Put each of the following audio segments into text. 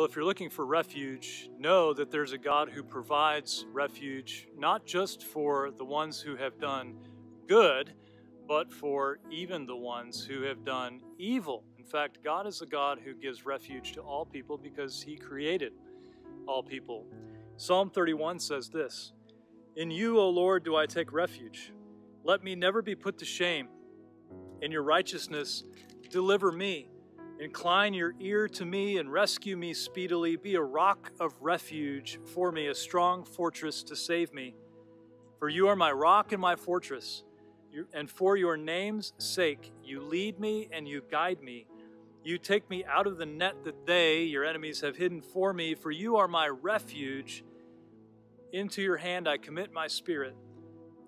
Well, if you're looking for refuge, know that there's a God who provides refuge not just for the ones who have done good, but for even the ones who have done evil. In fact, God is a God who gives refuge to all people because he created all people. Psalm 31 says this In you, O Lord, do I take refuge. Let me never be put to shame. In your righteousness, deliver me. Incline your ear to me and rescue me speedily. Be a rock of refuge for me, a strong fortress to save me. For you are my rock and my fortress, and for your name's sake, you lead me and you guide me. You take me out of the net that they, your enemies, have hidden for me, for you are my refuge. Into your hand I commit my spirit,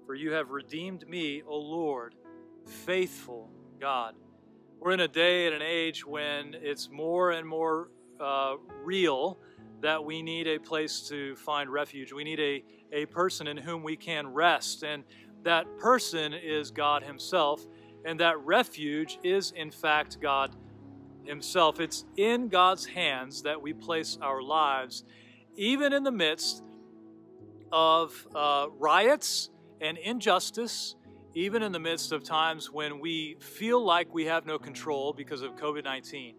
for you have redeemed me, O Lord, faithful God. We're in a day and an age when it's more and more uh, real that we need a place to find refuge. We need a, a person in whom we can rest. And that person is God Himself. And that refuge is, in fact, God Himself. It's in God's hands that we place our lives, even in the midst of uh, riots and injustice even in the midst of times when we feel like we have no control because of COVID 19,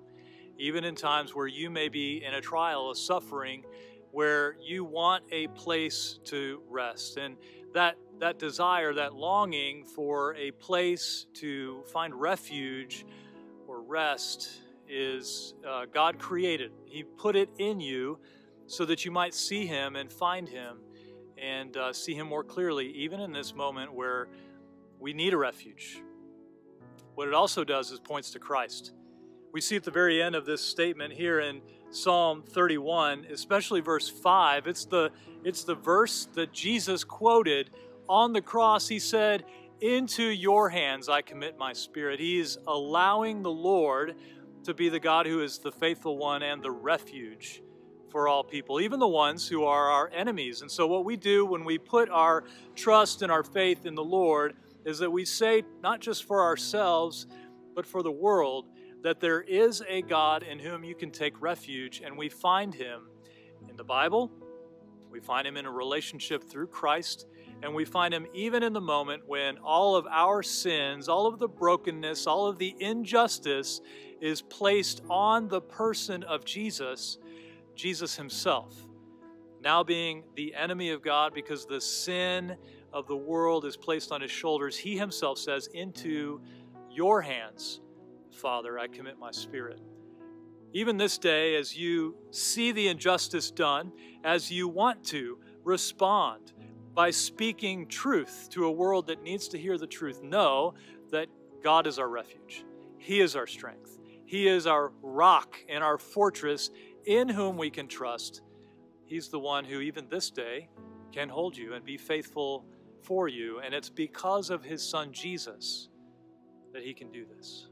even in times where you may be in a trial, a suffering, where you want a place to rest. And that, that desire, that longing for a place to find refuge or rest is uh, God created. He put it in you so that you might see Him and find Him and uh, see Him more clearly, even in this moment where we need a refuge. What it also does is points to Christ. We see at the very end of this statement here in Psalm 31, especially verse 5, it's the, it's the verse that Jesus quoted on the cross. He said, Into your hands I commit my spirit. He is allowing the Lord to be the God who is the faithful one and the refuge for all people, even the ones who are our enemies. And so, what we do when we put our trust and our faith in the Lord is that we say, not just for ourselves, but for the world, that there is a God in whom you can take refuge, and we find him in the Bible, we find him in a relationship through Christ, and we find him even in the moment when all of our sins, all of the brokenness, all of the injustice is placed on the person of Jesus, Jesus himself. Now being the enemy of God because the sin of the world is placed on his shoulders, he himself says, Into your hands, Father, I commit my spirit. Even this day, as you see the injustice done, as you want to respond by speaking truth to a world that needs to hear the truth, know that God is our refuge. He is our strength. He is our rock and our fortress in whom we can trust. He's the one who, even this day, can hold you and be faithful for you, and it's because of his son Jesus that he can do this.